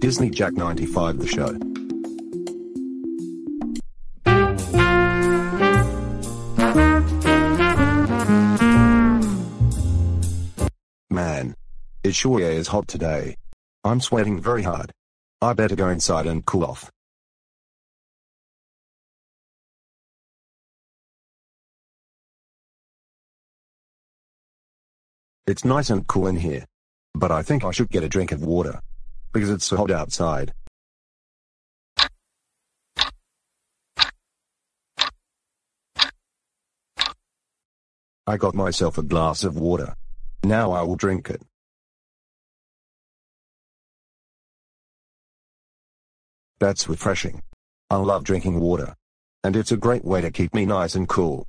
Disney Jack 95 The Show. Man. It sure is hot today. I'm sweating very hard. I better go inside and cool off. It's nice and cool in here. But I think I should get a drink of water. Because it's so hot outside. I got myself a glass of water. Now I will drink it. That's refreshing. I love drinking water. And it's a great way to keep me nice and cool.